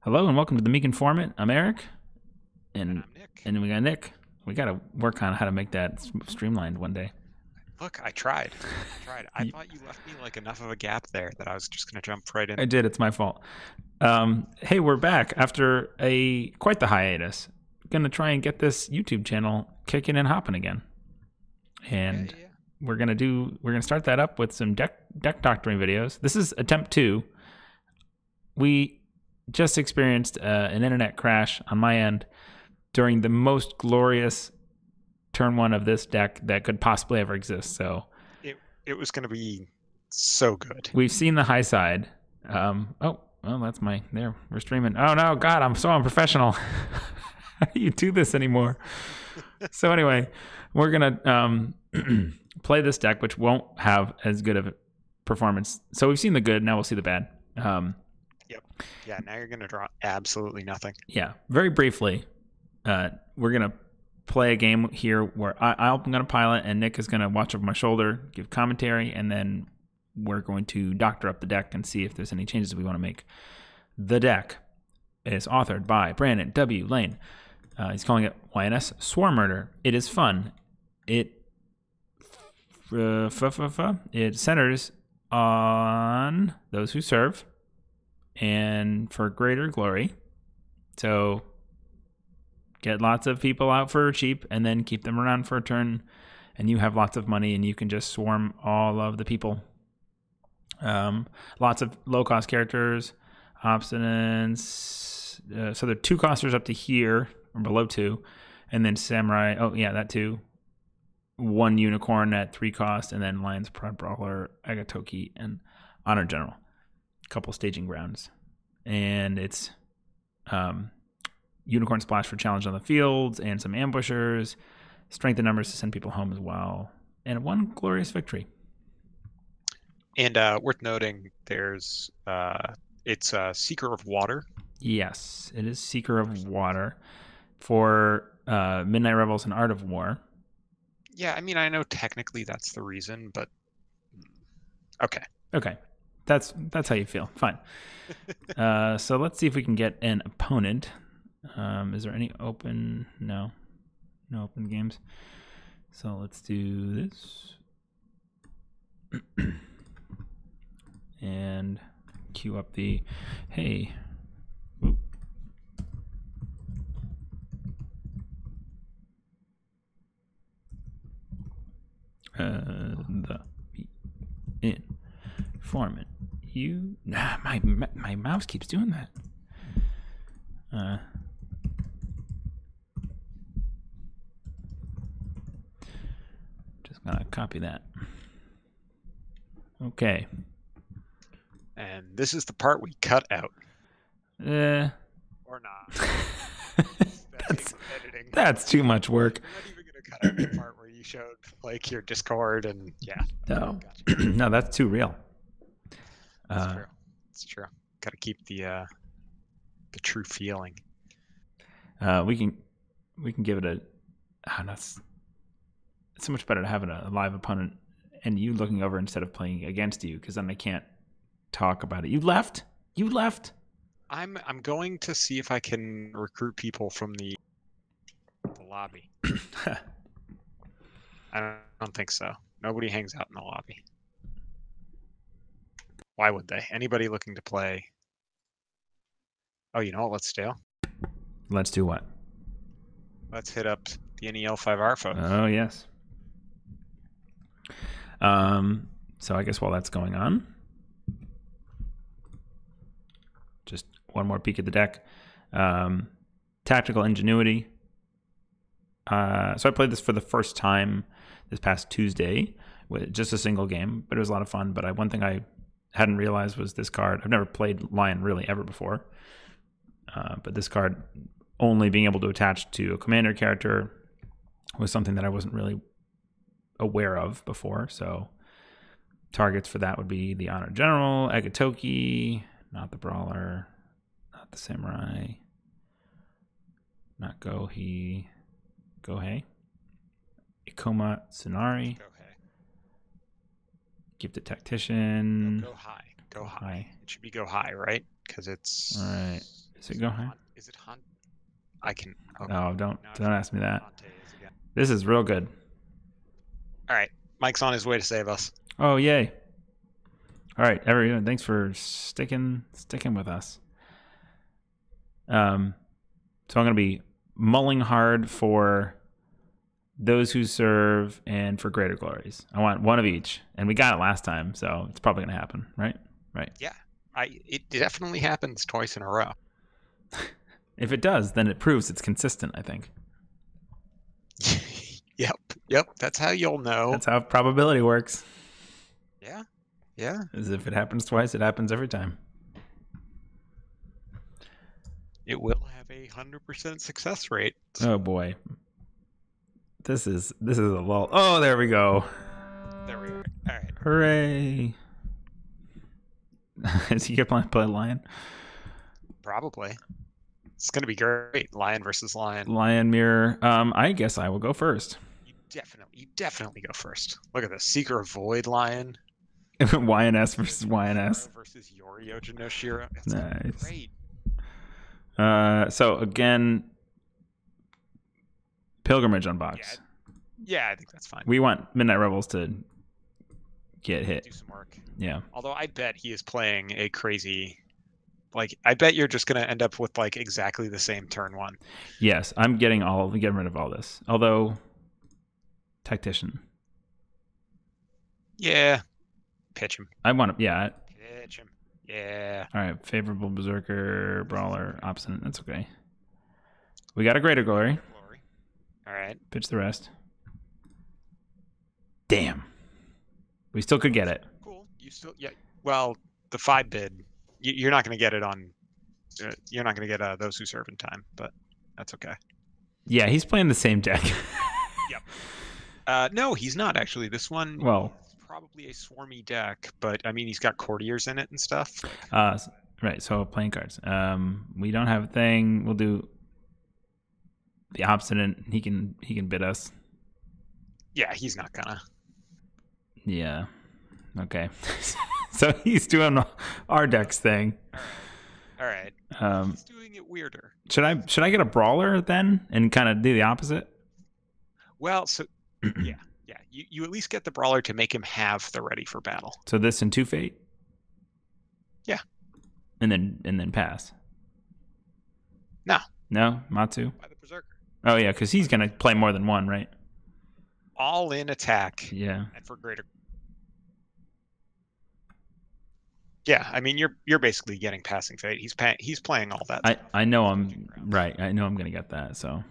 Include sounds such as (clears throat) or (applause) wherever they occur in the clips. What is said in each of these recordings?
Hello and welcome to the Meek Informant. I'm Eric, and Nick. and we got Nick. We got to work on how to make that streamlined one day. Look, I tried. I tried. I (laughs) You- thought you left me like enough of a gap there that I was just gonna jump right in. I did. It's my fault. Um, hey, we're back after a quite the hiatus. Gonna try and get this YouTube channel kicking and hopping again, and Yeah, yeah. we're gonna do. We're gonna start that up with some deck deck doctoring videos. This is attempt two. We just experienced uh, an internet crash on my end during the most glorious turn one of this deck that could possibly ever exist. So It was gonna be so good. we've seen the high side. Um, oh, well, that's my there. We're streaming. Oh no, God, I'm so unprofessional. How (laughs) do you do this anymore? (laughs) so anyway, we're gonna um, (clears throat) play this deck, which won't have as good of a performance. So we've seen the good. Now we'll see the bad. Um, Yeah, now you're gonna draw absolutely nothing. yeah, very briefly, uh, we're gonna play a game here where I, I'm gonna pilot and Nick is gonna watch over my shoulder, give commentary, and then we're going to doctor up the deck and see if there's any changes we want to make. The deck is authored by Brandon W. Lane. Uh, he's calling it YNS Swarm Murder. It is fun. It uh, f- f- f- it centers on those who serve and for greater glory. So get lots of people out for cheap and then keep them around for a turn and you have lots of money and you can just swarm all of the people. Um, lots of low cost characters, obstinance. Uh, so they're two costers up to here or below two, and then samurai. Oh yeah, that too. One unicorn at three cost, and then lions, pride brawler, Agetoki, and honor general. Couple staging grounds, and it's um, unicorn splash for challenge on the fields, and some ambushers. Strength in numbers to send people home as well, and one glorious victory. And uh, worth noting, there's uh, it's a Seeker of Water. Yes, it is Seeker of Water for uh, Midnight Rebels and Art of War. Yeah, I mean I know technically that's the reason, but okay. Okay, that's that's how you feel. Fine. (laughs) uh, so let's see if we can get an opponent. Um, is there any open? No, no open games. So let's do this. (clears throat) and queue up the hey. Oop. Uh, the informant. You, nah, my my mouse keeps doing that. Uh, just gonna copy that. Okay. And this is the part we cut out Uh, or not. (laughs) that's editing. that's too much work. Not even gonna cut out the part where you showed like your Discord and yeah. No, Gotcha. (clears throat) no, that's too real. That's Uh, true. It's true. Got to keep the uh, the true feeling. Uh, we can we can give it a. Oh, no, it's, it's so much better to have a, a live opponent and you looking over instead of playing against you because then I can't talk about it. You left. You left. I'm I'm going to see if I can recruit people from the the lobby. (coughs) I don't, don't think so. Nobody hangs out in the lobby. Why would they? Anybody looking to play? Oh, you know what? Let's stale. Let's do what? Let's hit up the NEL 5R folks. Oh yes. Um. So I guess while that's going on, just one more peek at the deck. Um, tactical ingenuity. Uh, so I played this for the first time this past Tuesday with just a single game, but it was a lot of fun. But I, one thing I hadn't realized was this card. I've never played Lion really ever before, uh, but this card only being able to attach to a commander character was something that I wasn't really aware of before. So targets for that would be the Honor General, Agetoki, not the Brawler, not the Samurai, not Gohei, Gohei, Ikoma Tsanuri, Ahead. Gifted Tactician. Go high. Go high. High. It should be go high, right? Because it's All right. Is it go high? Is it Han? I can. Oh, No, don't it's don't ask me that. Is. This is real good. All right, Mike's on his way to save us. Oh yay! All right, everyone, thanks for sticking sticking with us. Um, so I'm gonna be mulling hard for those who serve and for greater glories. I want one of each, and we got it last time, so it's probably gonna happen, right? Right. Yeah, I it definitely happens twice in a row. (laughs) If it does, then it proves it's consistent. I think (laughs) yep, yep. That's how you'll know. that's how probability works. yeah, yeah. Is if it happens twice, it happens every time. It will have a hundred percent success rate. Oh boy, this is this is a lull. Oh, there we go. There we are. All right. Hooray! (laughs) Is he gonna play lion? Probably. It's gonna be great. Lion versus lion. Lion mirror. Um, I guess I will go first. You definitely, you definitely go first. Look at this. Seeker of Void Lion. (laughs) YNS versus YNS. Versus Yōjin no Shiro. It's Nice. Great. Uh, so again, pilgrimage unbox. Yeah. Yeah, I think that's fine. We want Midnight Rebels to get hit. do some work. Yeah. Although I bet he is playing a crazy. Like I bet you're just gonna end up with like exactly the same turn one. Yes, I'm getting all getting rid of all this. Although, tactician. Yeah. Pitch him. I want to. Yeah. Pitch him. Yeah. All right. Favorable berserker brawler obstinate. That's okay. We got a greater glory. Glory. All right. Pitch the rest. Damn. We still could get it. Cool. You still yeah. Well, the five bid, you, you're not gonna get it on. Uh, you're not gonna get uh, those who serve in time, but that's okay. Yeah, he's playing the same deck. (laughs) Uh, no, he's not actually. This one Well- probably a swarmy deck, but I mean he's got courtiers in it and stuff. uh, right. So playing cards. Um, we don't have a thing. We'll do the obstinate. He can he can bid us. Yeah, he's not gonna. Yeah. Okay. (laughs) so he's doing our deck's thing. All right. Um, He's doing it weirder. should I should I get a brawler then and kind of do the opposite? Well, so (clears throat) yeah, yeah. You you at least get the brawler to make him have the ready for battle. So this and two fate. Yeah. And then and then pass. No. No, Matsu. By the berserker. Oh yeah, because he's gonna play more than one, right? All in attack Yeah. and for greater. Yeah, I mean you're you're basically getting passing fate. He's paying. He's playing all that. I stuff. I know I'm right. I know I'm gonna get that. So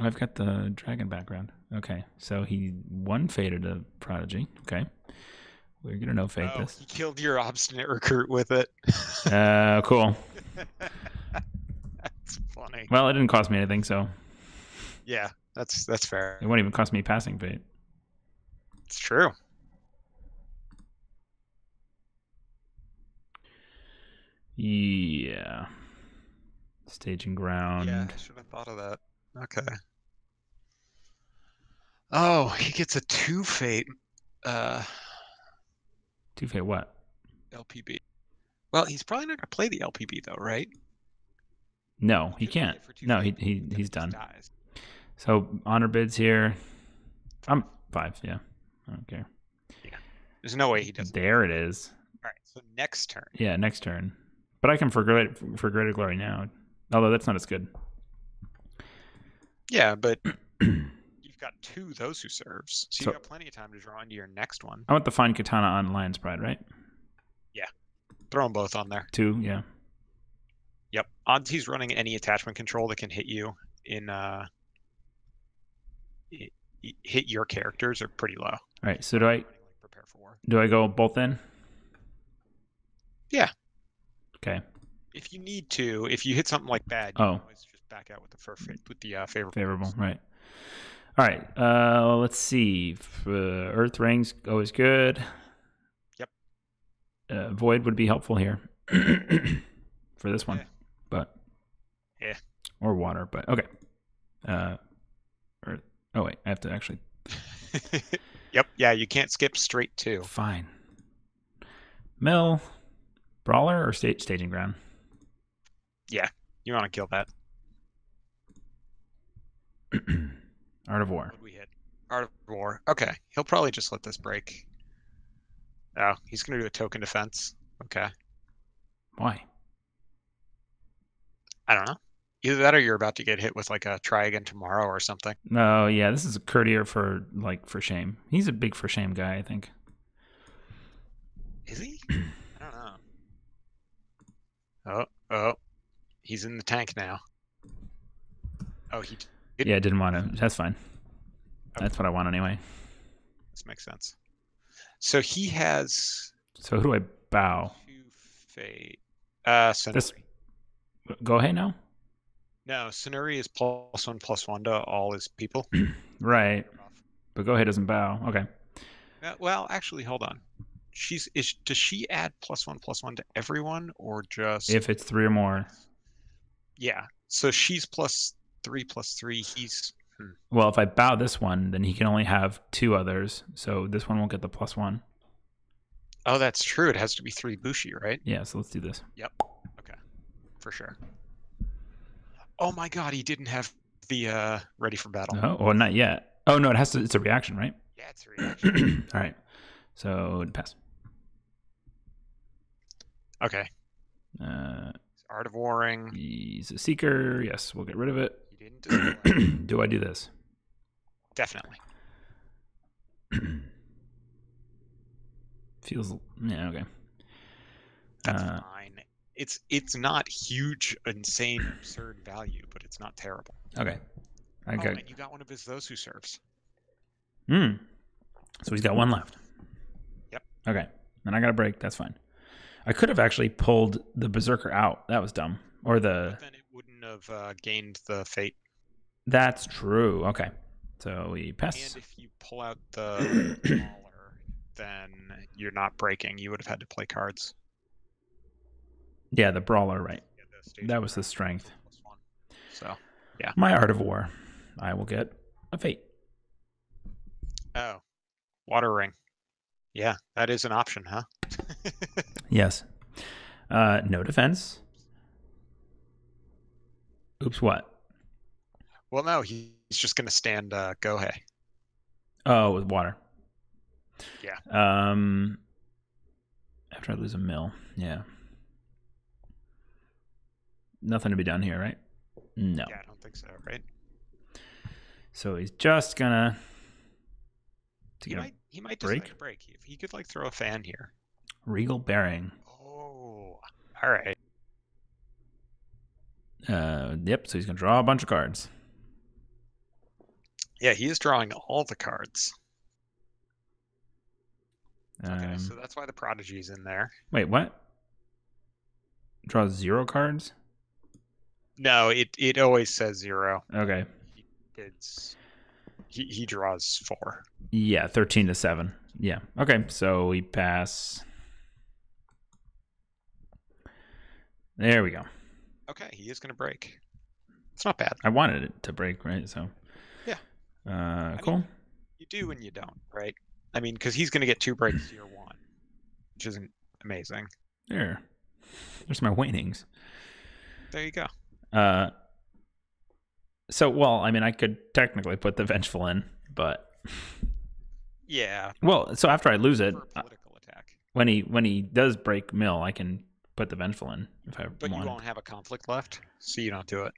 I've got the dragon background. Okay, so he one faded a prodigy. Okay, we're gonna no fade Oh, this. he killed your obstinate recruit with it. Uh, cool. (laughs) funny. Well, it didn't cost me anything, so Yeah, that's that's fair. it won't even cost me passing fate. It's true. Yeah. Staging ground. Yeah, I should have thought of that. Okay. Oh, he gets a two fate uh Two fate what? LPB. Well, he's probably not gonna play the LPB though, right? No, he can't. it for two No, he he he's done. So honor bids here. I'm five. Yeah, I don't care. Yeah. There's no way he doesn't. There it is. All right, so next turn. Yeah, next turn. But I can for great for greater glory now. Although that's not as good. Yeah, but (clears throat) you've got two those who serves, so, So- you got plenty of time to draw into your next one. I want the fine katana on Lion's Pride, right? Yeah. Throw them both on there. Two. Yeah. Yep. Odds he's running any attachment control that can hit you in uh hit your characters are pretty low. All right. So do I prepare for war. do I go both in? Yeah. Okay. If you need to, if you hit something like bad, you Oh. can always just back out with the fur with the uh, favorable. Favorable. Right. All right. Uh, let's see. Uh, Earth rings always good. Yep. Uh, void would be helpful here (clears throat) for this one, Yeah. But Yeah. or water, but okay. Uh, Earth. Oh wait, I have to actually. (laughs) yep. Yeah, you can't skip straight to. Fine. Mill. Brawler or stage staging ground? Yeah, you want to kill that? (clears throat) Art of War. What we hit? Art of War. Okay, he'll probably just let this break. Oh, he's gonna do a token defense. Okay, Why? I don't know. Either that or you're about to get hit with like a try again tomorrow or something. No, yeah, this is a courtier for like for shame. He's a big for shame guy, I think. Is he? (clears throat) I don't know. Oh, oh, he's in the tank now. Oh, he. Yeah, didn't want to. That's fine. That's what I want anyway. This makes sense. So he has So who do I bow? two fate. Uh. This- Go ahead now. No, Tsanuri is plus one plus one to all his people. (clears throat) Right, but go ahead doesn't bow. Okay. Uh, well, actually, hold on. She's is does she add plus one plus one to everyone or just If it's three or more, yeah? So she's plus three plus three. He's well, if I bow this one, then he can only have two others. So this one won't get the plus one. oh, that's true. It has to be three Bushi, right? Yeah. So let's do this. For sure. Oh my God, he didn't have the uh ready for battle. Oh, well, not yet. Oh no, it has to. It's a reaction, right? Yeah, it's a reaction. (clears throat) All right. So pass. okay, Uh, Art of Warring. he's a seeker. Yes, we'll get rid of it. He didn't (clears throat) do I do this? Definitely. (clears throat) Feels yeah okay. That's Uh, fine. It's it's not huge, insane, absurd value, but it's not terrible. okay. I Oh, and you got one of his those who serves. Hmm. So he's got one left. Yep. Okay. Then I got a break. That's fine. I could have actually pulled the berserker out. That was dumb. Or the. But then it wouldn't have uh, gained the fate. That's true. Okay. So we pass. And if you pull out the (clears throat) smaller, then you're not breaking. You would have had to play cards. Yeah, the brawler. Right. The That was the strength. So, yeah. My art of war. I will get a fate. oh, water ring. Yeah, that is an option, huh? (laughs) Yes. Uh, no defense. Oops. What? well, no, he's just going to stand uh, Gohei. Oh, with water. Yeah. Um. After I lose a mill, yeah. Nothing to be done here, right? No. Yeah, I don't think so, right? So he's just gonna. To He might, he might break? break. If he could like throw a fan here. regal bearing. Oh, all right. Uh, yep. So he's gonna draw a bunch of cards. Yeah, he is drawing all the cards. Okay, Um, so that's why the prodigy's in there. wait, what? Draw zero cards. No, it it always says zero. Okay. It's he he draws four. Yeah, thirteen to seven. Yeah. Okay. So we pass. There we go. Okay, he is gonna break. It's not bad. I wanted it to break, right? So. Yeah. Uh, mean- cool. You do and you don't, right? I mean, because he's gonna get two breaks to your one, which isn't amazing. There. There's my winnings. There you go. Uh. So well, I mean, I could technically put the vengeful in, but Yeah, well, so after I lose it, uh, political attack. when he when he does break mill, I can put the vengeful in if I But want. you won't have a conflict left, so you don't do it.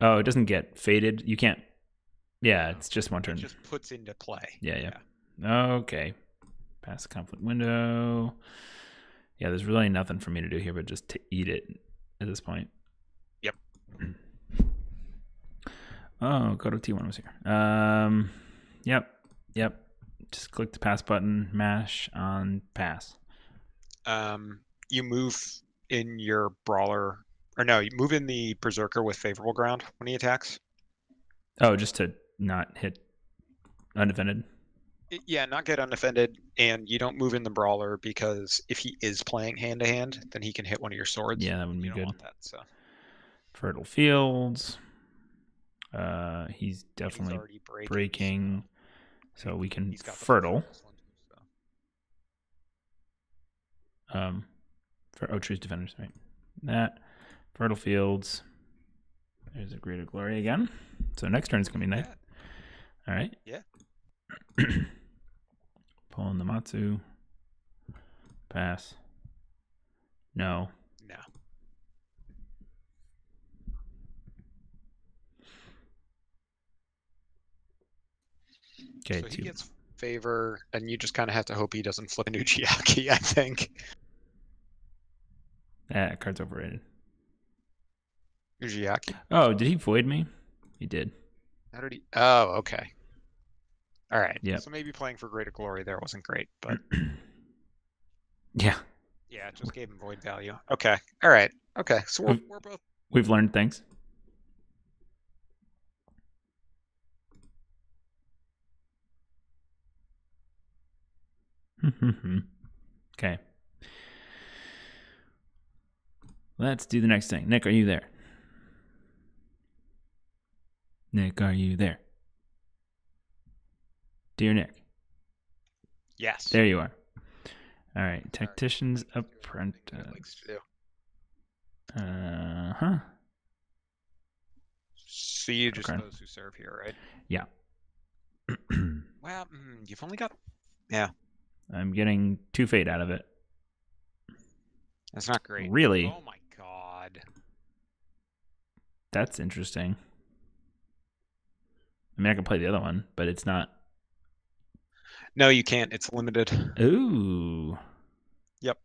Oh, it doesn't get faded. You can't. Yeah, it's just one It turn. just puts into play. Yeah, yeah. Okay. Pass the conflict window. Yeah, there's really nothing for me to do here but just to eat it at this point. Oh, go to T1 was here. Um, yep, yep. Just click the pass button, mash on pass. Um, you move in your brawler, or no, you move in the berserker with favorable ground when he attacks. Oh, just to not hit undefended. Yeah, not get undefended, and you don't move in the brawler because if he is playing hand to hand, then he can hit one of your swords. Yeah, that would be you don't good. want that. So Fertile fields. Uh, he's he's definitely already breaking. breaking, so we can He's got fertile. so- Um, For oh, choose defenders, right? That fertile fields. There's a greater glory again. So next turn is gonna be nice. Yeah. All right. Yeah. (clears throat) Pulling the Matsu. Pass. No. No. Okay. so he two. gets favor, and you just kind of have to hope he doesn't flip a (laughs) Nujiaki, I think. That card's overrated. Nujiaki. Oh, did he void me? He did. How did he? Oh, okay. All right. Yep. So maybe playing for Greater Glory there wasn't great, but (clears throat) Yeah. yeah, it just gave him void value. Okay. All right. Okay. So we're, We've- we're both. We've learned things. (laughs) okay. Let's do the next thing. Nick, are you there? Nick, are you there? Dear Nick, Yes. there you are. All right, Tactician's to do everything that Apprentice. it likes to do. Uh huh. So you just Okay. those who serve here, right? Yeah. (clears throat) Well, mm, you've only got. Yeah, I'm getting two fate out of it. that's not great. Really? Oh my god. That's interesting. I mean, I can play the other one, but it's not. No, you can't. It's limited. Ooh. Yep.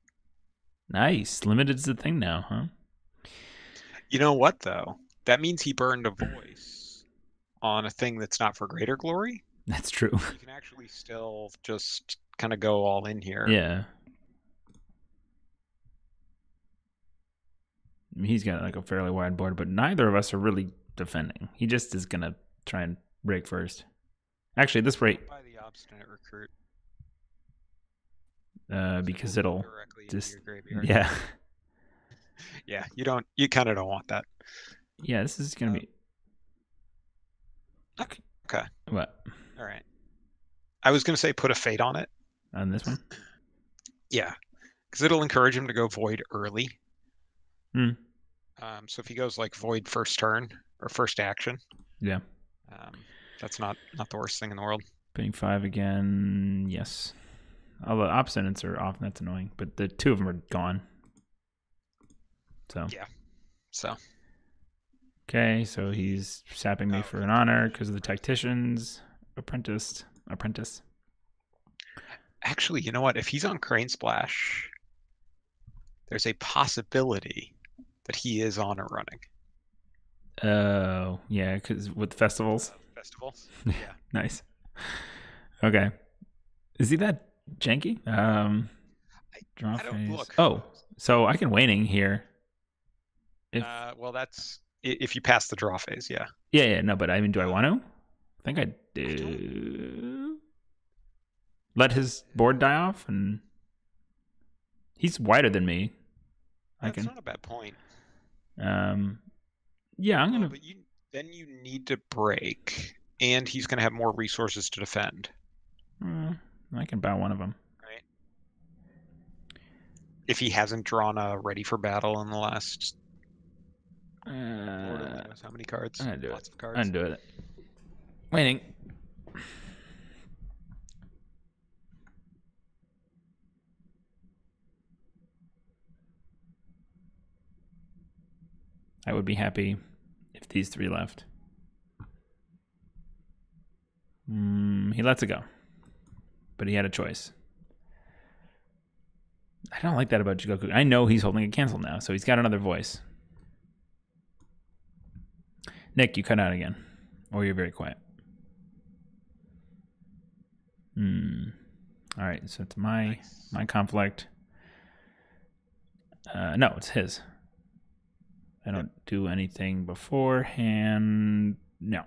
Nice. Limited's the thing now, huh? You know what though? That means he burned a voice on a thing that's not for greater glory. That's true. You can actually still just kind of go all in here. yeah. I mean, He's got like a fairly wide board, but neither of us are really defending. He just is gonna try and break first. Actually, this rate, By the obstinate recruit. uh, because it'll just yeah, (laughs) (laughs) Yeah, you don't. You kind of don't want that. yeah. This is gonna Uh, be Okay. Okay. what All right. I was gonna say put a fate on it. On this one. Yeah, because it'll encourage him to go void early. Hmm. Um, so if he goes like void first turn or first action, Yeah. um, that's not not the worst thing in the world. Putting five again, yes. All the obstinants are off, and that's annoying. But the two of them are gone. So Yeah. So okay, so he's sapping me Oh, for an honor because of the tacticians apprentice. Apprentice. Actually, you know what? If he's on Crane Splash, there's a possibility that he is on a running Oh yeah, because with festivals. Festivals. (laughs) Yeah. nice. Okay. Is he that janky? Um, draw I look. Oh, so I can waning here. If Uh, well, that's if you pass the draw phase. Yeah. Yeah, yeah, no, but I mean, do I want to? I think I do. Let his board die off, and he's wider than me. I That's can. not a bad point. Um, yeah, I'm gonna. but you then you need to break, and he's going to have more resources to defend. uh, I can bow one of them. Right. If he hasn't drawn a ready for battle in the last Uh, how many cards. I'm gonna do Lots it. of cards. I'm doing it. Waiting. I would be happy if these three left. Mm, he lets it go, but he had a choice. I don't like that about Jigoku. I know he's holding a cancel now, so he's got another voice. Nick, you cut out again, or you're very quiet. Hmm. All right, so it's my Nice. my conflict. Uh, no, it's his. I don't do anything beforehand. No.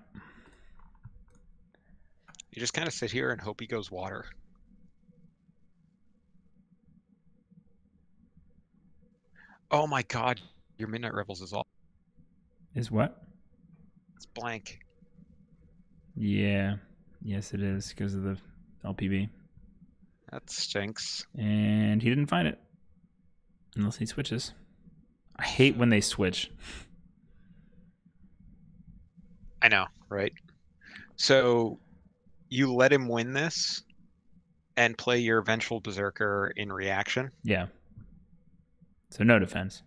You just kind of sit here and hope he goes water. Oh my god, your Midnight Rebels is all Is what? it's blank. Yeah. Yes, it is because of the LPV, That stinks. and he didn't find it. Unless he switches. I hate when they switch. I know, right? So you let him win this and play your Vengeful Berserker in reaction. Yeah. So no defense.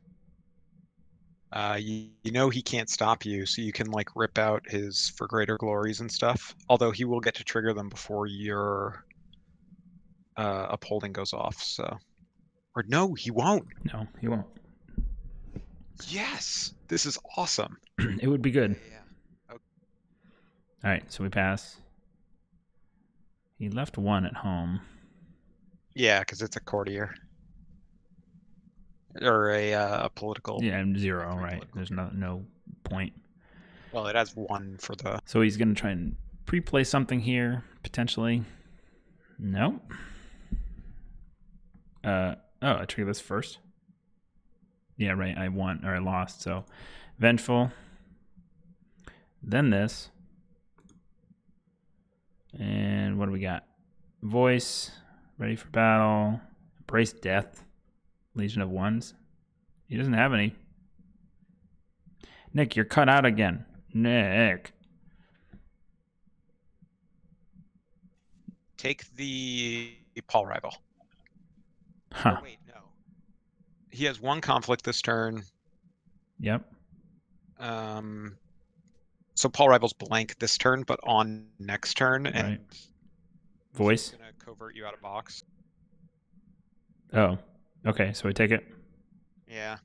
Uh, you, you know he can't stop you, so you can like rip out his for greater glories and stuff. Although he will get to trigger them before your uh, upholding goes off. So, or no, he won't. No, he won't. Yes, this is awesome. (clears throat) it would be good. Yeah. All right, so we pass. He left one at home. Yeah, because it's a courtier or a, uh, a political. Yeah, and zero, right? political. There's no no point. Well, it has one for the. So he's gonna try and pre-play something here potentially. No. Uh oh, I trigger this first. Yeah, right. I won or I lost. So vengeful. Then this. And what do we got? Voice, ready for battle, embrace death, Legion of Ones. He doesn't have any. Nick, you're cut out again. Nick. Take the Paul rival. Huh. Oh, wait. He has one conflict this turn. Yep. Um, so Paul rival's blank this turn, but on next turn, and Right. Voice. gonna covert you out of box. Oh. Okay, so we take it. Yeah.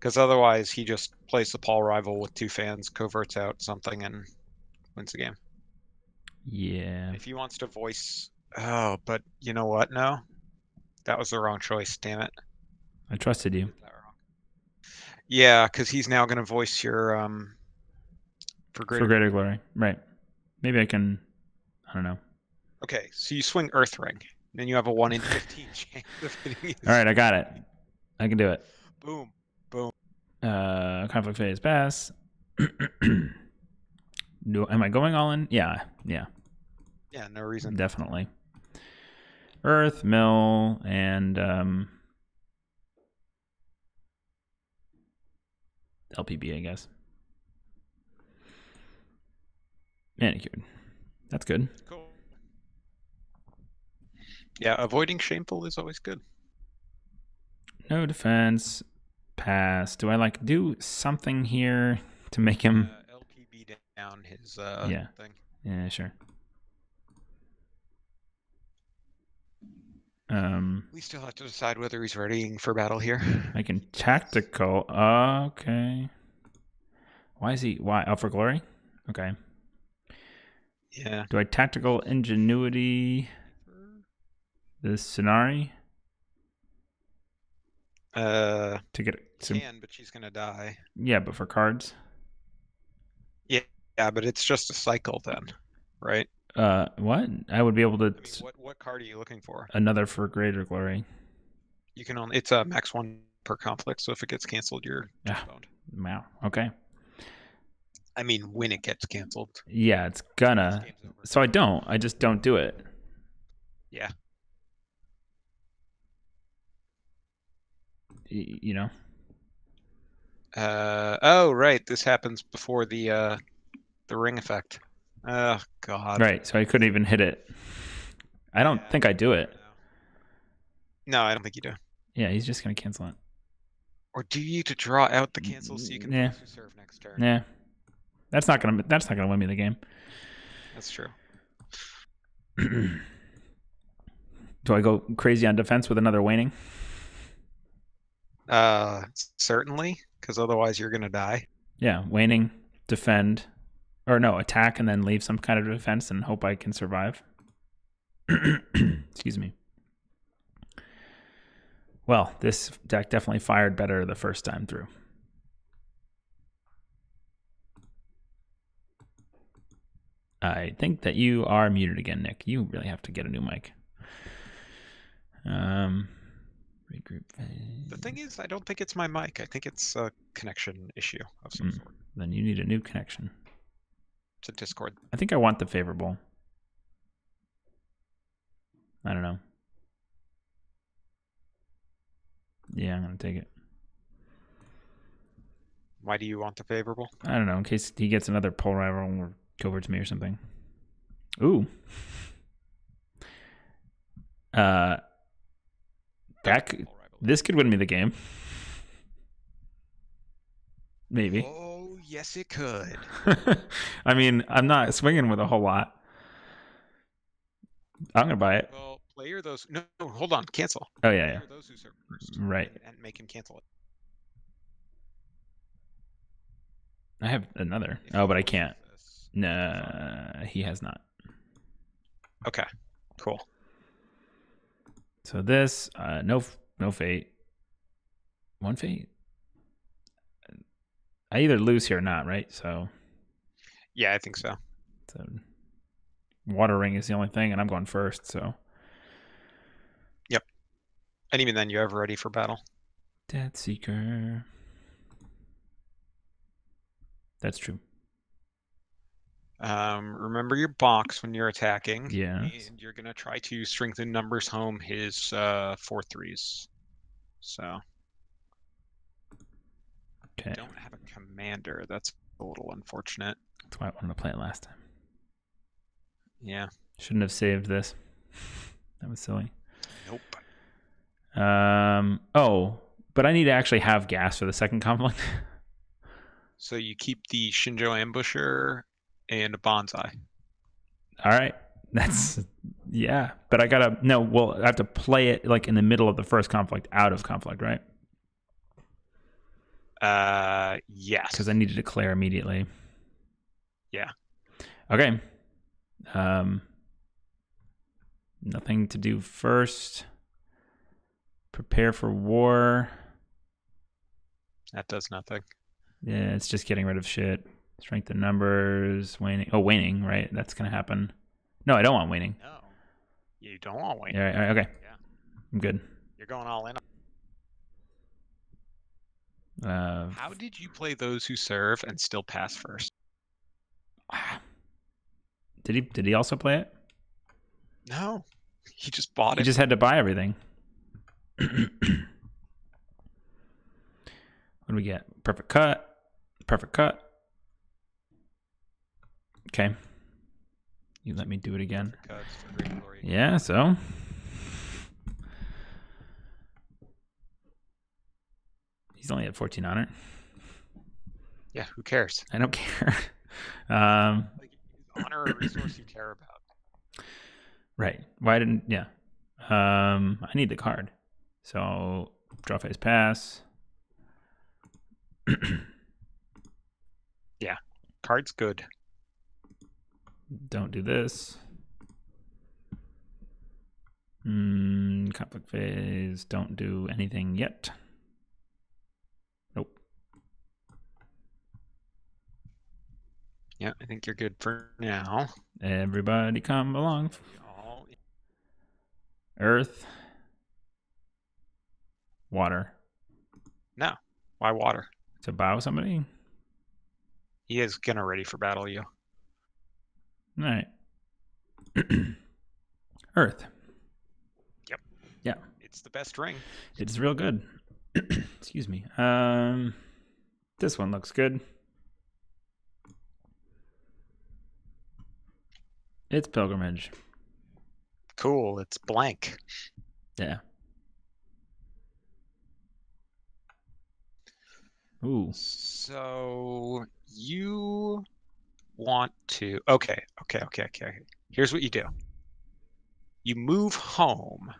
Because otherwise, he just plays the Paul rival with two fans, coverts out something, and wins the game. Yeah. If he wants to voice, oh, but you know what? No, that was the wrong choice. Damn it. I trusted you. Did that wrong. Yeah, because he's now going to voice your um for greater. For greater glory. Right. Maybe I can I don't know. Okay, so you swing Earth Ring, then you have a one in fifteen (laughs) chance of hitting. His... All right, I got it. I can do it. Boom. Boom. Uh conflict phase pass. (clears throat) do am I going all in? Yeah, yeah, Yeah, no reason. definitely. Earth, mill, and um LPB, I guess. Manicured. That's good. Cool. Yeah, avoiding shameful is always good. No defense. Pass. Do I like do something here to make him? Uh, LPB down his uh Yeah. thing. Yeah, sure. Um, We still have to decide whether he's readying for battle here. I can tactical. Okay. Why is he? Why? Oh, for glory. Okay. Yeah. Do I tactical ingenuity the Tsanuri Uh, to get some? can, but she's gonna die. Yeah, but for cards. Yeah, Yeah, but it's just a cycle then, right? Uh, what? I would be able to I mean, what what card are you looking for? another for greater glory. You can only it's a max one per conflict, so if it gets canceled, you're yeah. boned. Wow. Okay. I mean, when it gets canceled, Yeah, it's gonna. So I don't. I just don't do it. Yeah. Y- You know. Uh oh, right. This happens before the uh the ring effect. Oh God. Right. So I couldn't even hit it. I don't Yeah, think I do it. No, I don't think you do. Yeah, he's just gonna cancel it. Or do you to draw out the cancel so you can Yeah. serve next turn? Nah. That's not gonna. That's not gonna win me the game. That's true. (clears throat) do I go crazy on defense with another waning? Uh, certainly, because otherwise you're gonna die. Yeah, waning, defend, or no, attack and then leave some kind of defense and hope I can survive. (clears throat) Excuse me. Well, this deck definitely fired better the first time through. I think that you are muted again, Nick. You really have to get a new mic. Um, regroup. The thing is, I don't think it's my mic. I think it's a connection issue of some Mm. sort. Then you need a new connection. To Discord. I think I want the favorable. I don't know. Yeah, I'm gonna take it. Why do you want the favorable? I don't know, in case he gets another pole rival or covert to me or something. Ooh. (laughs) Uh that could, this could win me the game. (laughs) Maybe. Oh, yes, it could. (laughs) I mean, I'm not swinging with a whole lot. I'm gonna buy it. Well, player those. No, no, hold on. Cancel. Oh yeah, yeah. Those who serve first. Right. And, and make him cancel it. I have another. If Oh, but I can't. this. Nah, he has not. Okay. Cool. So this, uh, no, no fate. One fate. I either lose here or not, right? So, Yeah, I think so. so water ring is the only thing, and I'm going first. So Yep. And even then, you have ready for battle. Death Seeker. That's true. Um, remember your box when you're attacking. Yeah. And you're gonna try to strengthen numbers home his uh four threes. So Okay. don't have a commander. That's a little unfortunate. That's why I wanted to play it last time. Yeah. Shouldn't have saved this. (laughs) That was silly. Nope. Um. Oh, but I need to actually have gas for the second (laughs) conflict. So you keep the Shinjo Ambusher and a Bonsai. All right. That's yeah. But I gotta no. Well, I have to play it like in the middle of the first conflict, out of conflict, right? Uh, yes. Because I need to declare immediately. Yeah. Okay. Um. Nothing to do first. Prepare for war. that does nothing. Yeah, it's just getting rid of shit. Strength in numbers, waning. Oh, waning, right? That's gonna happen. No, I don't want waning. No. You don't want Wayne. Yeah, all right, okay. Yeah. I'm good. You're going all in. Uh, How did you play those who serve and still pass first? (sighs) did he? Did he also play it? No. He just bought He it. He just had to buy everything. (clears throat) what do we get? Perfect cut. Perfect cut. Okay. You let me do it again. Cuts for great glory. Yeah, so. He's only at 14 honor. Yeah, who cares? I don't care. (laughs) um, Like, honor a resource you care about? right. Why didn't. Yeah. Um, I need the card. So, draw phase pass. (clears throat) Yeah, card's good. Don't do this. Mm, conflict phase. Don't do anything yet. Yeah, I think you're good for now. Everybody come along. Earth. Water. No. Why water? To bow somebody? He is gonna ready for battle you. All right. (clears throat) Earth. Yep. Yeah. It's the best ring. It's real good. (clears throat) Excuse me. Um, this one looks good. It's pilgrimage. Cool. It's blank. Yeah. Ooh. So you want to okay, okay, okay, okay. okay. Here's what you do. You move home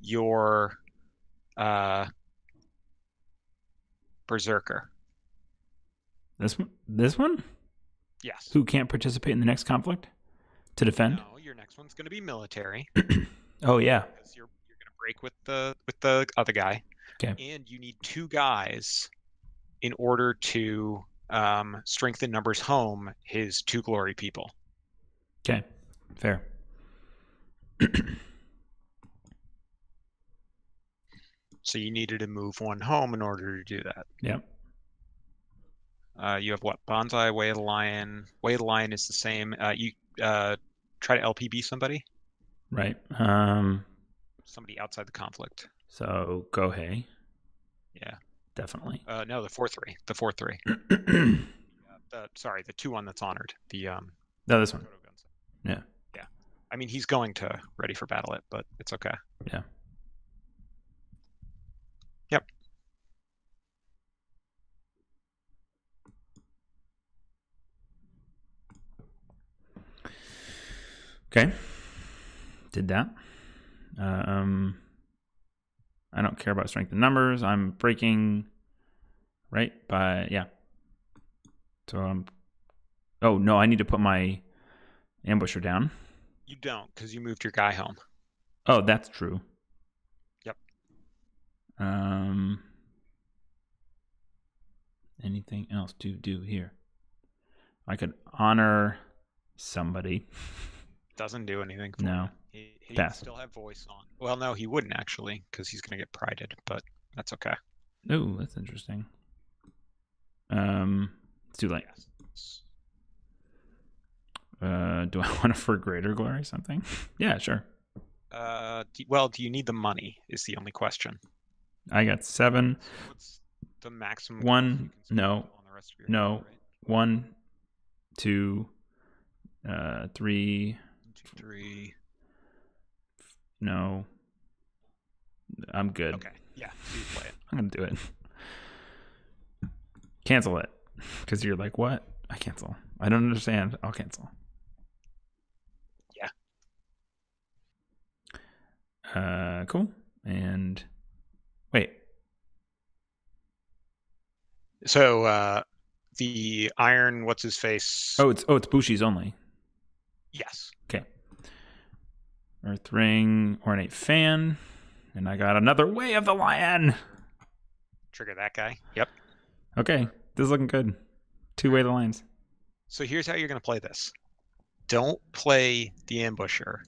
your uh berserker. This one. This one. Yes. Who can't participate in the next conflict to defend? No, your next one's gonna be military (clears throat) Oh yeah. because you're you're gonna break with the with the other guy. Okay. And you need two guys in order to um, strengthen numbers home his two glory people. Okay. Fair. (clears throat) So you needed to move one home in order to do that. Yep. Uh, you have what? Bonsai, Way of the Lion. Way of the Lion is the same. Uh, you uh, try to LPB somebody, Right. Um. somebody outside the conflict. So Gohei. Yeah. Definitely. Uh, no, the four three. The four three. (clears throat) Uh, sorry, the two one that's honored. The um. No, this one. Yeah. Yeah. I mean, he's going to ready for battle it, but it's okay. Yeah. Okay. Did that. Um, I don't care about strength and numbers. I'm breaking, right? By, yeah. So I'm, oh, no, I need to put my ambusher down. You don't, because you moved your guy home. Oh, that's true. Yep. Um, anything else to do here? I could honor somebody. (laughs) Doesn't do anything. For No. you. He, he'd still have voice on. Well, no, he wouldn't actually, because he's gonna get prided. But that's okay. Oh, that's interesting. Um, it's too late. Yes. Uh, do I (laughs) want to for greater glory something? (laughs) yeah, sure. Uh, do, well, do you need the money? Is the only question. I got seven, So what's the maximum? One, goals you can spend no, on the rest of your no. right? one, two, uh, three. Three. No, I'm good. Okay. Yeah. You play it. I'm gonna do it. Cancel it, because you're like, what? I cancel. I don't understand. I'll cancel. Yeah. Uh, cool. And wait, So uh, the iron, what's his face? oh, it's oh, it's Bushi's only. yes. Earth ring, ornate fan, and I got another way of the lion. Trigger that guy. Yep. Okay, this is looking good. Two way the lions. So here's how you're gonna play this. Don't play the ambusher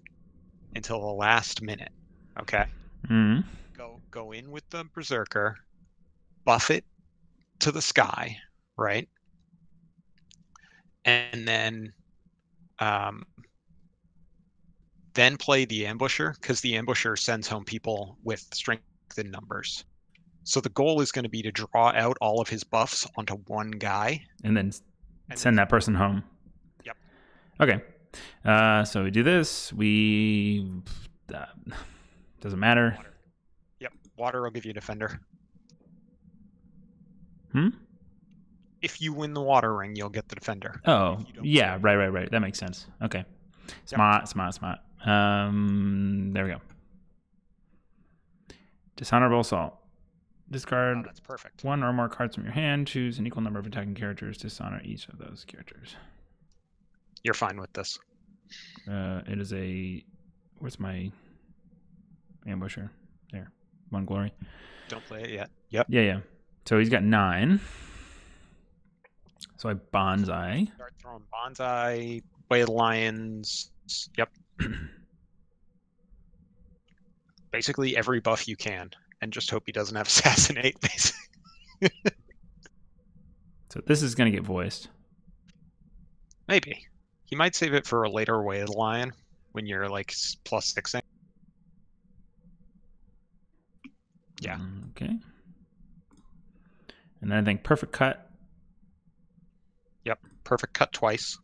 until the last minute. Okay. hmm Go go in with the berserker, buff it to the sky, right? And then um then play the ambusher because the ambusher sends home people with strength in numbers. So the goal is going to be to draw out all of his buffs onto one guy. And then and send that person home. Yep. Okay. Uh, so we do this. We uh, doesn't matter. Water. Yep. Water will give you a defender. Hmm. If you win the water ring, you'll get the defender. Oh, If you don't yeah. Right. Right. Right. That makes sense. Okay. Smart. Smart. Smart. Um. There we go. Dishonorable assault. Discard Oh, that's perfect. one or more cards from your hand. Choose an equal number of attacking characters. Dishonor each of those characters. You're fine with this. Uh, it is a. Where's my ambusher? There. One glory. Don't play it yet. Yep. Yeah, yeah. So he's got nine. So I Banzai. Start throwing Banzai, way of the lions. Yep. Basically every buff you can, and just hope he doesn't have (laughs) assassinate. Basically. So this is gonna get voiced. Maybe he might save it for a later way of the lion when you're like six. plus. Yeah. Okay. And then I think perfect cut. Yep. Perfect cut twice.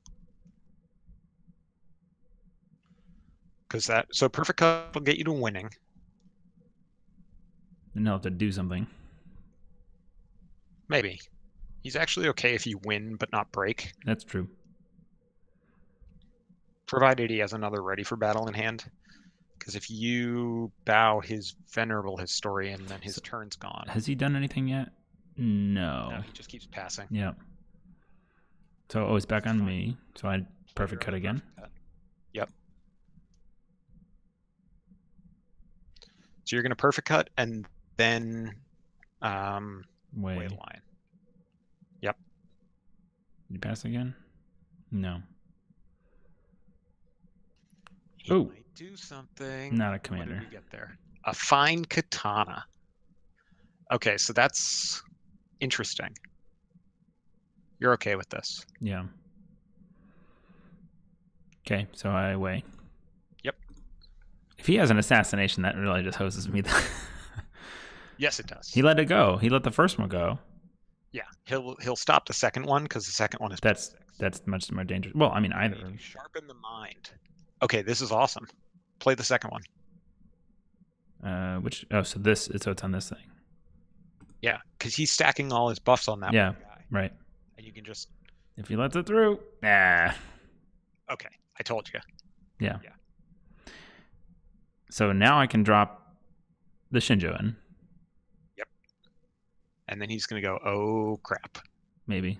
Because that so perfect cut will get you to winning. Then he'll have to do something. Maybe. He's actually okay if you win but not break, That's true. provided he has another ready for battle in hand. Because if you bow his venerable historian, then his So- turn's gone. Has he done anything yet? No. No, he just keeps passing. Yeah. So oh, it's back on me. So I perfect cut again. cut. Yep. So you're gonna perfect cut and then um Wait. way line. Yep. You pass again? No. Might do something. Not a What did commander. we get there? A fine katana. Okay, so that's interesting. You're okay with this. Yeah. Okay, so I weigh. If he has an assassination, that really just hoses me. (laughs) Yes, it does. He let it go. He let the first one go. yeah, he'll he'll stop the second one because the second one is That's that's much more dangerous. Well, I mean either. Sharpen the mind. Okay, this is awesome. Play the second one. Uh, which oh, so this so it's on this thing, Yeah, because he's stacking all his buffs on that Yeah. one guy, right? and you can just If he lets it through, ah, okay. I told you. yeah. Yeah. So now I can drop the Shinjo in, Yep. And then he's gonna go, oh crap. maybe.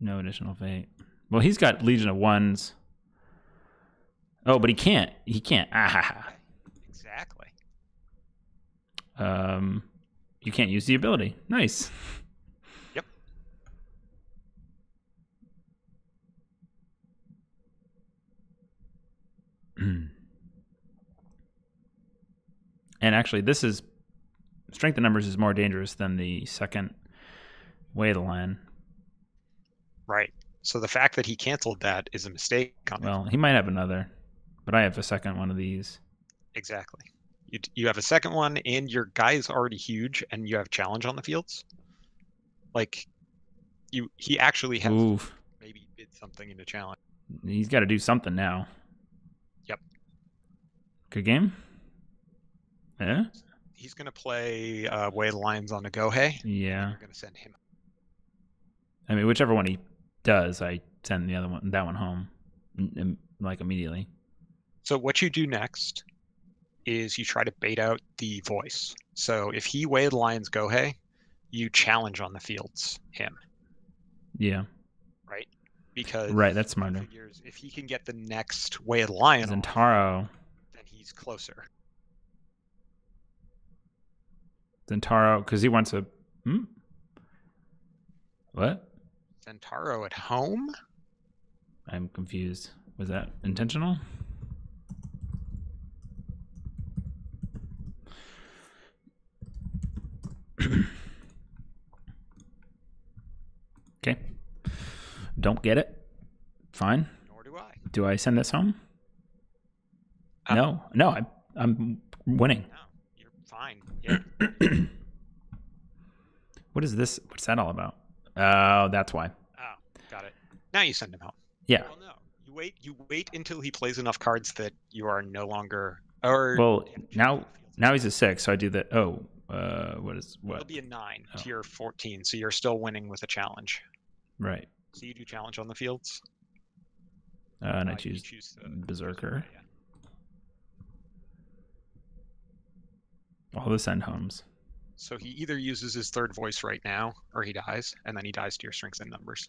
No additional fate. Well, he's got Legion of Ones. Oh, but he can't. He can't. Ah, ha, ha. Exactly. Um, you can't use the ability. Nice. Yep. (clears throat) and actually, this is strength of numbers is more dangerous than the second way of the line. Right. So the fact that he canceled that is a mistake. Well, he might have another, but I have a second one of these. Exactly. You you have a second one, and your guy is already huge, and you have challenge on the fields. Like, you he actually has Oof. maybe bid something in the challenge. He's got to do something now. Yep. Good game. Yeah. He's gonna play uh, Way the Lions on the Gohei. Yeah. You're gonna send him. I mean, whichever one he does, I send the other one, that one home, like immediately. So what you do next is you try to bait out the voice. So if he Way the Lions Gohei, you challenge on the fields him Yeah. Right. Because Right. That's smarter. figures if he can get the next Way of the Lion, Zentaro. then he's closer. Zentaro, because he wants a. Hmm? What? Zentaro at home. I'm confused. Was that intentional? (clears throat) okay. Don't get it. Fine. Nor do I. Do I send this home? Uh, no. No, I, I'm winning. No, fine. Yeah. (clears throat) What is this? What's that all about? Oh, that's why. oh, got it. Now you send him home. Yeah. Well, no. You wait. You wait until he plays enough cards that you are no longer. Or Well, now now he's a six, so I do that. Oh, uh, what is It'll be a nine Oh. to your 14, so you're still winning with a challenge. Right. So you do challenge on the fields. Uh, and I Uh, you choose the Berserker. yeah. All the send homes. So he either uses his third voice right now, or he dies, and then he dies to your strengths and numbers.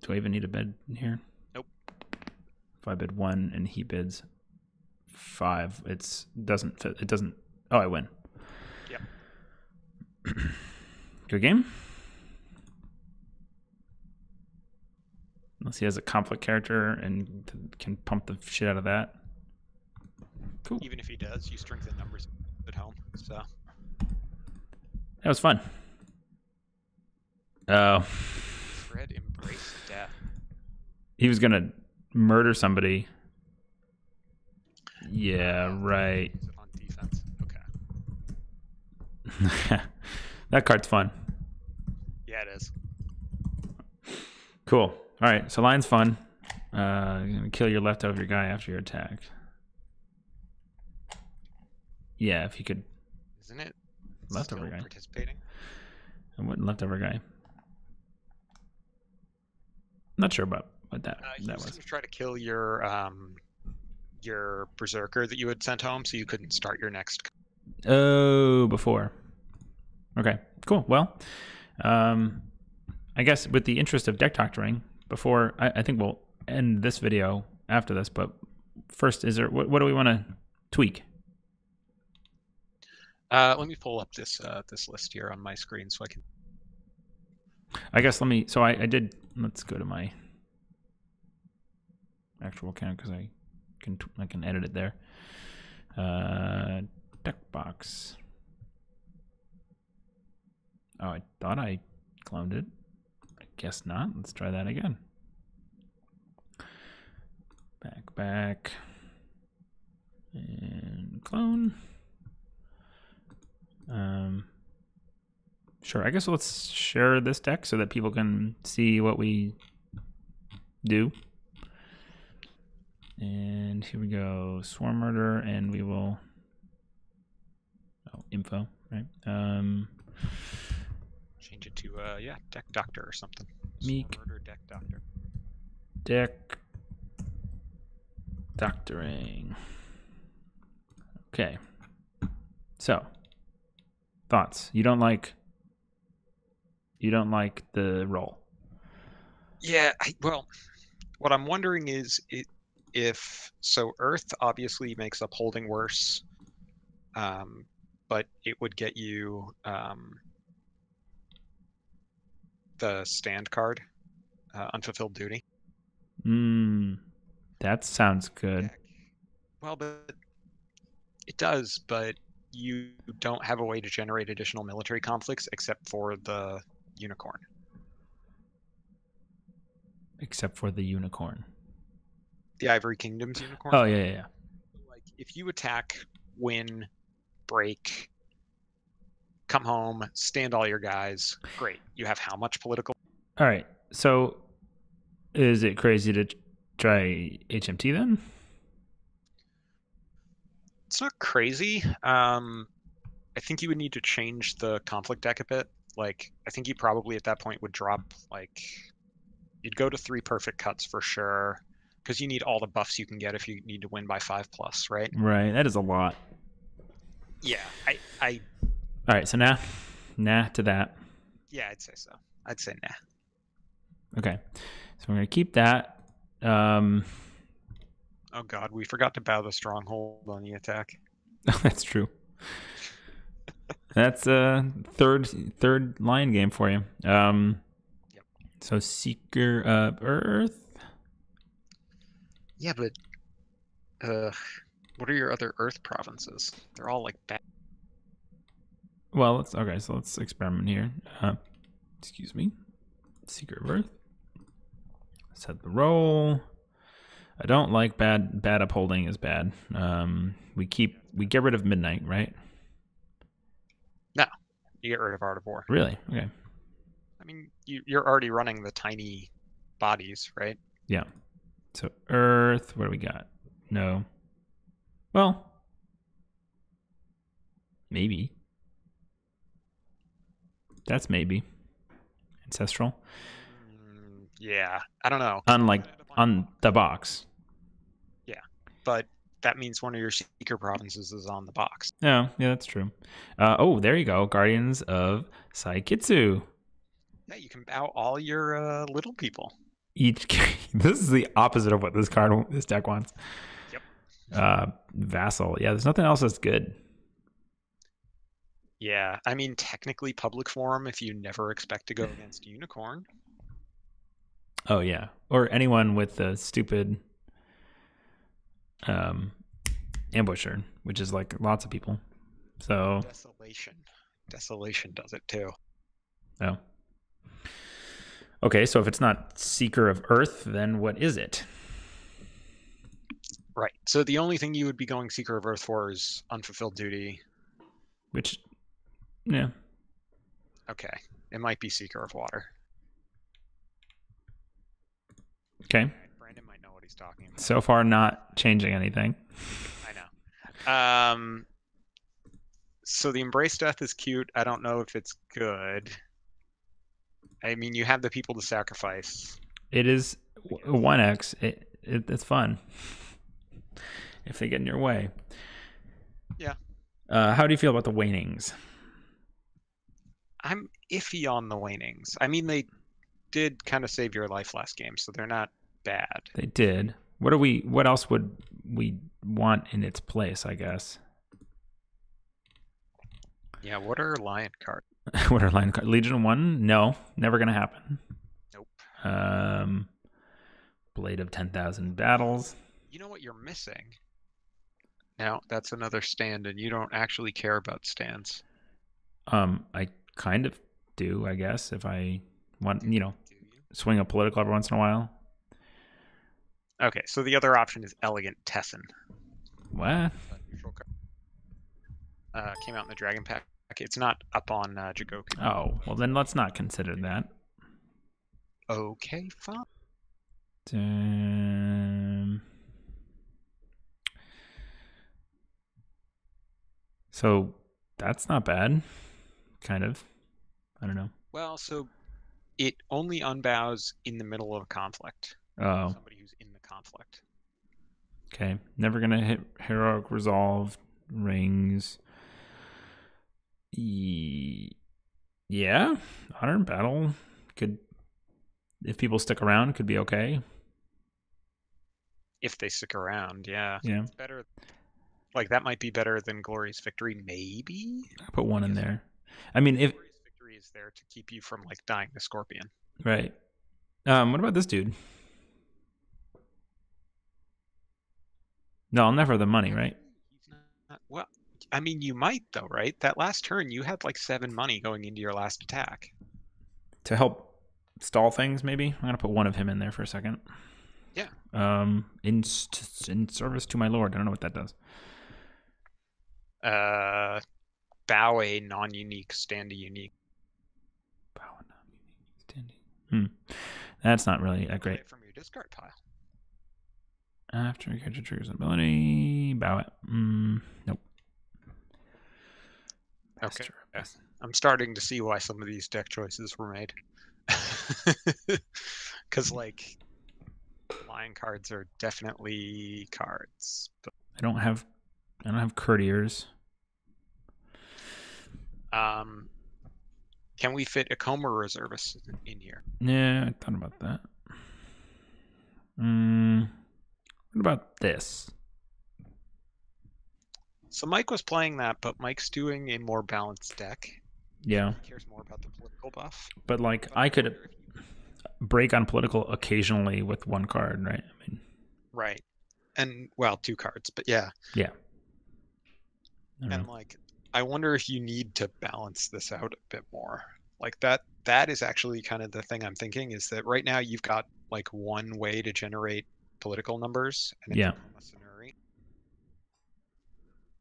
Do I even need a bid in here? Nope. If I bid one and he bids five, it's doesn't fit. It doesn't. Oh, I win. Yep. (clears throat) Good game. Unless he has a conflict character and can pump the shit out of that. Cool. Even if he does, you strengthen numbers at home. So That was fun. Oh, Fred embrace death. he was gonna murder somebody. Yeah, right. On defense. Okay. (laughs) that card's fun. Yeah, it is. Cool. All right, so line's fun. Uh, kill your leftover guy after you're attacked. Yeah, if he could. Isn't it? Leftover still guy. participating. I wouldn't leftover guy. Not sure about what that Uh, that was was. try to kill your um, your berserker that you had sent home, so you couldn't start your next. Oh, before. Okay, cool. Well, um, I guess with the interest of deck doctoring, before I, I think we'll end this video after this. But first, is there what, what do we want to tweak? Uh, let me pull up this uh, this list here on my screen so I can. I guess let me. So I, I did. Let's go to my actual account because I can I can edit it there. Uh, deck box. Oh, I thought I cloned it. I guess not. Let's try that again. Back, back, and clone. Sure. I guess let's share this deck so that people can see what we do. And here we go. Swarm murder, and we will. Oh, info, right? Um, Change it to uh yeah, deck doctor or something. Meek. Swarm Murder deck doctor. deck doctoring. Okay. So, thoughts? You don't like. You don't like the role. Yeah, I, well, what I'm wondering is it, if so. Earth obviously makes upholding worse, um, but it would get you um, the stand card, uh, unfulfilled duty. Mm, that sounds good. Well, but it does, but you don't have a way to generate additional military conflicts except for the unicorn. Except for the unicorn. The Ivory Kingdom's unicorn. Oh yeah, yeah, yeah. like if you attack, win, break, come home, stand all your guys, great. You have how much political? All right. So, is it crazy to try HMT then? It's not crazy. Um, I think you would need to change the conflict deck a bit. Like I think you probably at that point would drop like you'd go to three perfect cuts for sure because you need all the buffs you can get if you need to win by five plus, right? Right. That is a lot. Yeah, I, I, All right. So now, nah to that. yeah, I'd say so. I'd say nah. Okay. So we're gonna keep that. Um, Oh God, we forgot to bow the stronghold on the attack. (laughs) that's true. That's a third third line game for you. Um, Yep. so Seeker of Earth. Yeah, but uh, what are your other Earth provinces? They're all like bad. Well, let's okay. So let's experiment here. Uh, excuse me. Seeker of Earth. Set the roll. I don't like bad. Bad upholding is bad. Um, we keep we get rid of midnight, right? No, you get rid of Art of War. Really? Okay. I mean, you, you're already running the tiny bodies, right? Yeah. So Earth. What do we got? No. Well, maybe. That's maybe ancestral. Mm, yeah, I don't know. Unlike on the box. But that means one of your seeker provinces is on the box. Yeah, yeah, that's true. Uh, oh, there you go. Guardians of Saikitsu. Yeah, you can bow all your uh, little people. Each (laughs) this is the opposite of what this card this deck wants. Yep. Uh, vassal. Yeah, there's nothing else that's good. Yeah, I mean, technically public forum if you never expect to go (laughs) against unicorn. Oh yeah, or anyone with the stupid um ambusher, which is like lots of people. So Desolation. Desolation does it too. oh. Okay, so if it's not Seeker of Earth, then what is it? Right. So the only thing you would be going Seeker of Earth for is unfulfilled duty. Which, yeah, Okay. It might be Seeker of Water. okay. Brandon might know what he's talking about. So far, not changing anything. I know. Um, so the embrace death is cute. I don't know if it's good. I mean, you have the people to sacrifice. It is one X. It, it it's fun if they get in your way. Yeah. Uh, how do you feel about the wanings? I'm iffy on the wanings. I mean, they did kind of save your life last game, so they're not bad. They did. What do we? What else would we want in its place? I guess. Yeah. What are lion cards? (laughs) what are lion card? Legion one? No, never gonna happen. Nope. Um, Blade of ten thousand battles. You know what you're missing? Now that's another stand, and you don't actually care about stands. Um, I kind of do, I guess, if I want, you know, swing a political every once in a while. Okay, so the other option is Elegant Tessen. What? a neutral card. Uh, came out in the Dragon Pack It's not up on uh, Jigoku. Oh, well then let's not consider that. Okay, fine. Um, so that's not bad. Kind of. I don't know. Well, so it only unbows in the middle of a conflict. Oh, Somebody who's in the conflict. okay. Never gonna hit heroic resolve rings. Ye- Yeah, honor and battle could, if people stick around, could be okay. If they stick around, yeah. Yeah, It's better. Like that might be better than Glorious victory, maybe. I put one in there. I mean, if Glory's victory is there to keep you from like dying to Scorpion. right. Um, what about this dude? No, I'll never have the money, right? Well, I mean, you might though, right? That last turn, you had like seven money going into your last attack. to help stall things maybe i'm gonna put one of him in there for a second Yeah. um in in service to my lord i don't know what that does Uh, bow a non-unique, stand a unique. Bow and not standing. hmm that's not really that great from your discard pile. After you catch a trigger's ability bow it mm, nope Okay. Master yeah. I'm starting to see why some of these deck choices were made. (laughs) Because like, lion cards are definitely cards. But, i don't have i don't have courtiers um, can we fit a Ikoma reservist in here? yeah i thought about that mm, what about this So Mike was playing that, but Mike's doing a more balanced deck. yeah He cares more about the political buff. but like But i could wonder if you- break on political occasionally with one card right i mean Right. And well, two cards, but yeah. Yeah. And know. like I wonder if you need to balance this out a bit more. Like that that is actually kind of the thing I'm thinking is that right now you've got like one way to generate political numbers Yeah.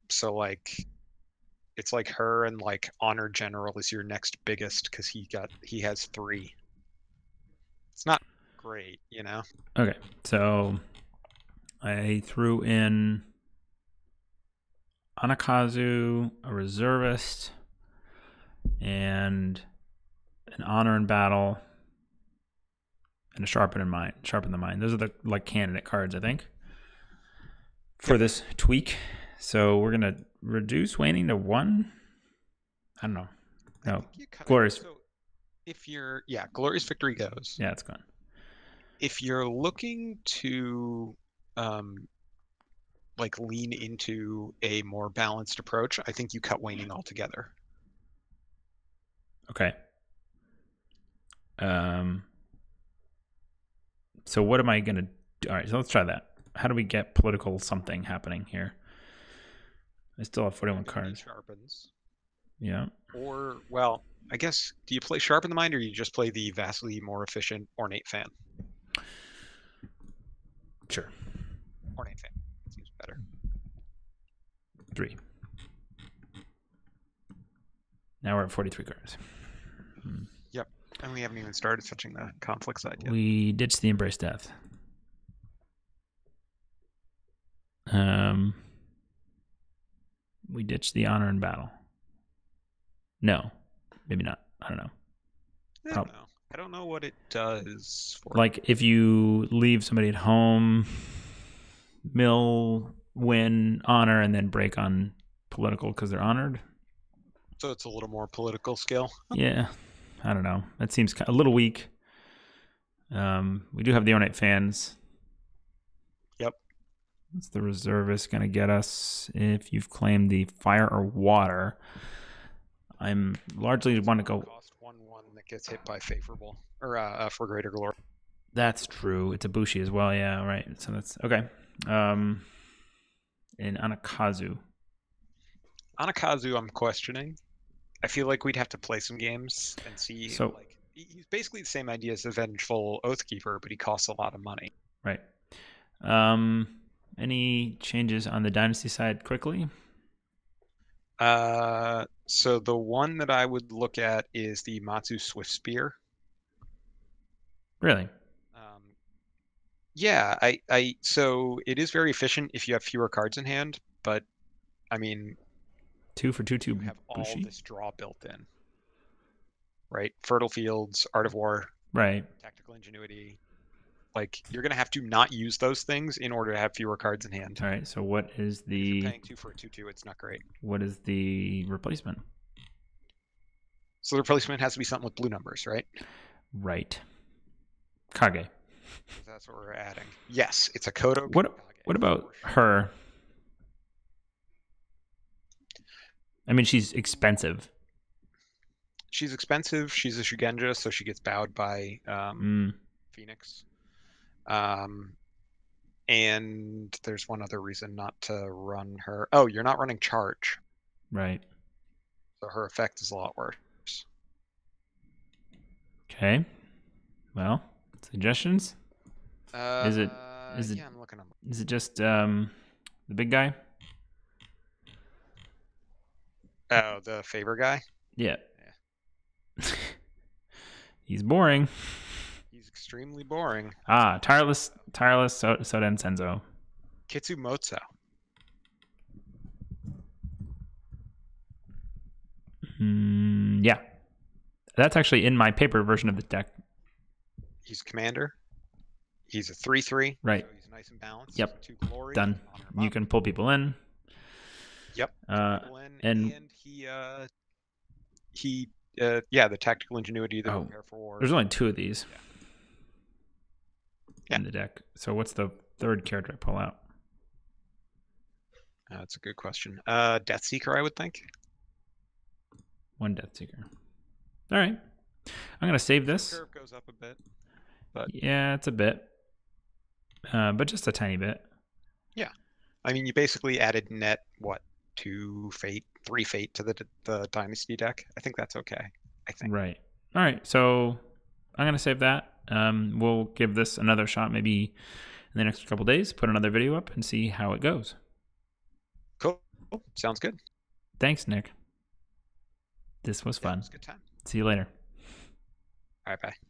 So like it's like her and like honor general is your next biggest because he got he has three. It's not great, you know. Okay, so I threw in Anakazu, a reservist, and an honor in battle, and sharpen in mind. Sharpen the mind. Those are the like candidate cards, I think, for this tweak. So we're gonna reduce waning to one. I don't know. No, Glorious. So if you're yeah, glorious victory goes. yeah, it's gone. if you're looking to um, like lean into a more balanced approach, I think you cut waning altogether. Okay. Um. So what am I gonna do? All right, so let's try that. How do we get political something happening here? I still have forty-one cards. Sharpens. Yeah. Or well, I guess do you play sharpen the mind or you just play the vastly more efficient ornate fan? Sure. Ornate fan seems better. Three. Now we're at forty-three cards. Hmm. And we haven't even started touching the conflict side yet. We ditched the embrace death. Um. We ditched the honor in battle. No, maybe not. I don't know. I don't know. I don't know what it does for like if you leave somebody at home mill win honor and then break on political because they're honored so it's a little more political skill. yeah i don't know that seems a little weak um we do have the ornate fans Yep. what's the reservist gonna get us if you've claimed the fire or water i'm largely want to go Cost one one that gets hit by favorable or uh, uh, for greater glory. That's true. It's a Bushi as well. Yeah, right. So that's okay. Um, in Anakazu. Anakazu, I'm questioning. I feel like we'd have to play some games and see. So- like, he's basically the same idea as the Vengeful Oathkeeper, but he costs a lot of money. Right. Um, any changes on the dynasty side quickly? Uh, so the one that I would look at is the Matsu Swift Spear. Really? Um, yeah, I, I, so it is very efficient if you have fewer cards in hand, but I mean, Two for two, two. you have all Bushi? this draw built in, right? Fertile Fields, Art of War, Right. Tactical Ingenuity. Like you're gonna have to not use those things in order to have fewer cards in hand. All right. So what is the paying two for a two-two, it's not great. what is the replacement? So the replacement has to be something with blue numbers, right? Right. Kage. That's what we're adding. Yes, it's a Kodo. What- Kage, What about her? I mean, she's expensive. She's expensive. She's a Shugenja, so she gets bowed by um, Mm, Phoenix. Um, and there's one other reason not to run her. Oh, you're not running charge, right. so her effect is a lot worse. Okay. Well, suggestions? Uh, Is it- is it- Yeah, I'm looking. 'em up. Is it just um the big guy? Oh, the favor guy. Yeah. (laughs) He's boring. He's extremely boring. Ah, tireless, tireless so- Soden Senzo. Kitsu Motso. Mm, yeah, that's actually in my paper version of the deck. He's commander. He's a three-three. Right. So he's nice and balanced. Yep. Two glory. Done. You can pull people in. Yep. Uh, and- and he uh he uh yeah the tactical ingenuity the Oh, prepare for war. there's only two of these Yeah. in the deck. So what's the third character I pull out? Uh, that's a good question. Uh, Death Seeker, I would think. One Death Seeker. All right. I'm gonna save this. Curve goes up a bit. but Yeah, it's a bit, uh, but just a tiny bit. Yeah, I mean, you basically added net what two fate, three fate to the the dynasty deck. I think that's okay. I think. Right. All right. So I'm gonna save that. Um, we'll give this another shot maybe in the next couple days. Put another video up and see how it goes. Cool. Sounds good. Thanks, Nick. This was fun. was a good time. See you later. All right, bye.